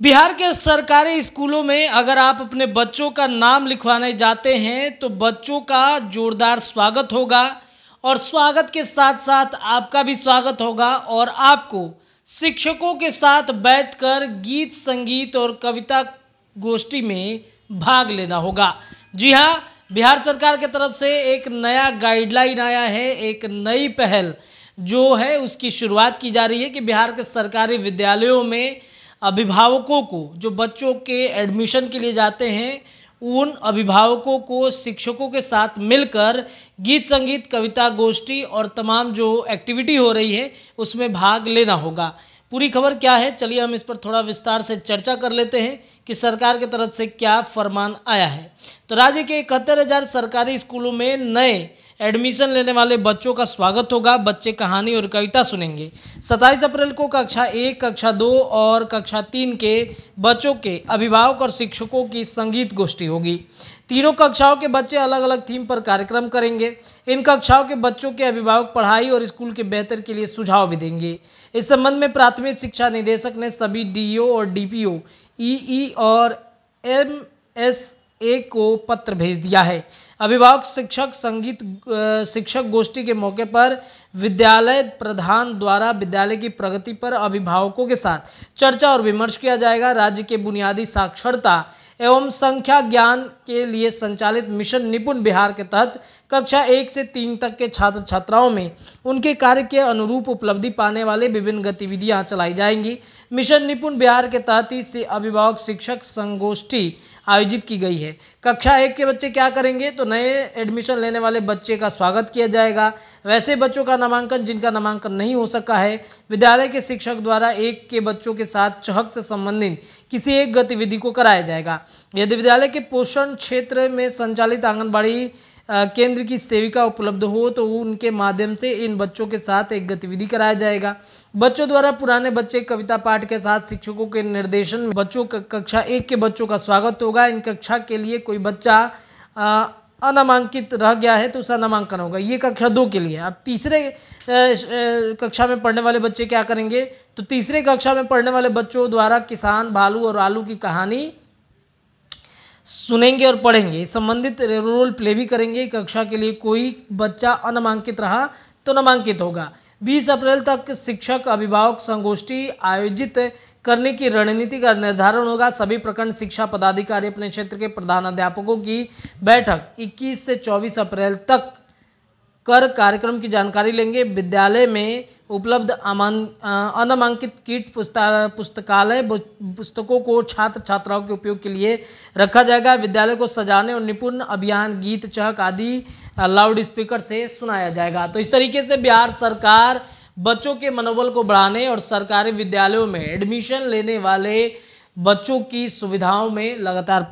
बिहार के सरकारी स्कूलों में अगर आप अपने बच्चों का नाम लिखवाने जाते हैं तो बच्चों का जोरदार स्वागत होगा और स्वागत के साथ साथ आपका भी स्वागत होगा और आपको शिक्षकों के साथ बैठकर गीत, संगीत और कविता गोष्ठी में भाग लेना होगा। जी हाँ बिहार सरकार के तरफ़ से एक नया गाइडलाइन आया है, एक नई पहल जो है, उसकी शुरुआत की जा रही है कि बिहार के सरकारी विद्यालयों में अभिभावकों को, जो बच्चों के एडमिशन के लिए जाते हैं, उन अभिभावकों को शिक्षकों के साथ मिलकर गीत संगीत, कविता गोष्ठी और तमाम जो एक्टिविटी हो रही है, उसमें भाग लेना होगा। पूरी खबर क्या है? चलिए हम इस पर थोड़ा विस्तार से चर्चा कर लेते हैं कि सरकार की तरफ़ से क्या फरमान आया है। तो राज्य के इकहत्तर हज़ार सरकारी स्कूलों में नए एडमिशन लेने वाले बच्चों का स्वागत होगा। बच्चे कहानी और कविता सुनेंगे। 27 अप्रैल को कक्षा एक, कक्षा दो और कक्षा तीन के बच्चों के अभिभावक और शिक्षकों की संगीत गोष्ठी होगी। तीनों कक्षाओं के बच्चे अलग अलग थीम पर कार्यक्रम करेंगे। इन कक्षाओं के बच्चों के अभिभावक पढ़ाई और स्कूल के बेहतर के लिए सुझाव भी देंगे। इस संबंध में प्राथमिक शिक्षा निदेशक ने सभी डीईओ और डीपीओ, ईई और एम एस ए को पत्र भेज दिया है। अभिभावक शिक्षक, संगीत शिक्षक गोष्ठी के मौके पर विद्यालय प्रधान द्वारा विद्यालय की प्रगति पर अभिभावकों के साथ चर्चा और विमर्श किया जाएगा। राज्य के बुनियादी साक्षरता एवं संख्या ज्ञान के लिए संचालित मिशन निपुण बिहार के तहत कक्षा एक से तीन तक के छात्र छात्राओं में उनके कार्य के अनुरूप उपलब्धि पाने वाले विभिन्न गतिविधियाँ चलाई जाएँगी। मिशन निपुण बिहार के तहत ही से अभिभावक, शिक्षक, संगोष्ठी आयोजित की गई है। कक्षा एक के बच्चे क्या करेंगे? तो नए एडमिशन लेने वाले बच्चे का स्वागत किया जाएगा। वैसे बच्चों का नामांकन, जिनका नामांकन नहीं हो सका है, विद्यालय के शिक्षक द्वारा एक के बच्चों के साथ चहक से संबंधित किसी एक गतिविधि को कराया जाएगा। यदि विद्यालय के पोषण क्षेत्र में संचालित आंगनबाड़ी केंद्र की सेविका उपलब्ध हो तो उनके माध्यम से इन बच्चों के साथ एक गतिविधि कराया जाएगा। बच्चों द्वारा पुराने बच्चे कविता पाठ के साथ शिक्षकों के निर्देशन में बच्चों कक्षा एक के बच्चों का स्वागत होगा। इन कक्षा के लिए कोई बच्चा अनामांकित रह गया है तो उसका नामांकन होगा। ये कक्षा दो के लिए। अब तीसरे कक्षा में पढ़ने वाले बच्चे क्या करेंगे? तो तीसरे कक्षा में पढ़ने वाले बच्चों द्वारा किसान भालू और आलू की कहानी सुनेंगे और पढ़ेंगे। संबंधित रोल प्ले भी करेंगे। कक्षा के लिए कोई बच्चा अनामांकित रहा तो नामांकित होगा। 20 अप्रैल तक शिक्षक, अभिभावक संगोष्ठी आयोजित करने की रणनीति का निर्धारण होगा। सभी प्रखंड शिक्षा पदाधिकारी अपने क्षेत्र के प्रधान अध्यापकों की बैठक 21 से 24 अप्रैल तक कर कार्यक्रम की जानकारी लेंगे। विद्यालय में उपलब्ध अनामांकित किट पुस्तकालय पुस्तकों को छात्र छात्राओं के उपयोग के लिए रखा जाएगा। विद्यालय को सजाने और निपुण अभियान, गीत, चहक आदि लाउड स्पीकर से सुनाया जाएगा। तो इस तरीके से बिहार सरकार बच्चों के मनोबल को बढ़ाने और सरकारी विद्यालयों में एडमिशन लेने वाले बच्चों की सुविधाओं में लगातार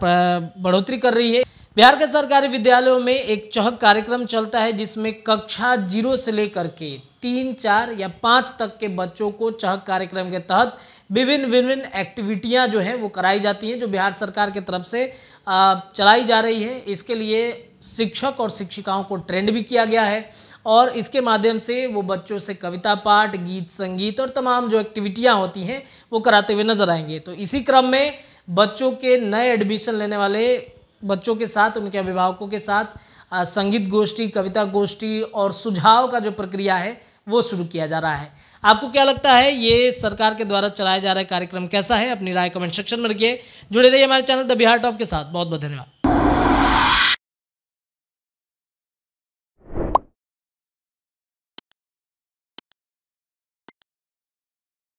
बढ़ोतरी कर रही है। बिहार के सरकारी विद्यालयों में एक चहक कार्यक्रम चलता है, जिसमें कक्षा ज़ीरो से लेकर के तीन, चार या पाँच तक के बच्चों को चहक कार्यक्रम के तहत विभिन्न विभिन्न एक्टिविटियाँ जो हैं वो कराई जाती हैं, जो बिहार सरकार की तरफ़ से चलाई जा रही है। इसके लिए शिक्षक और शिक्षिकाओं को ट्रेंड भी किया गया है और इसके माध्यम से वो बच्चों से कविता पाठ, गीत संगीत और तमाम जो एक्टिविटियाँ होती हैं, वो कराते हुए नज़र आएँगे। तो इसी क्रम में बच्चों के नए एडमिशन लेने वाले बच्चों के साथ, उनके अभिभावकों के साथ संगीत गोष्ठी, कविता गोष्ठी और सुझाव का जो प्रक्रिया है, वो शुरू किया जा रहा है। आपको क्या लगता है, ये सरकार के द्वारा चलाया जा रहा है कार्यक्रम कैसा है? अपनी राय कमेंट सेक्शन में रखिए। जुड़े रहिए हमारे चैनल द बिहार टॉप के साथ। बहुत बहुत धन्यवाद।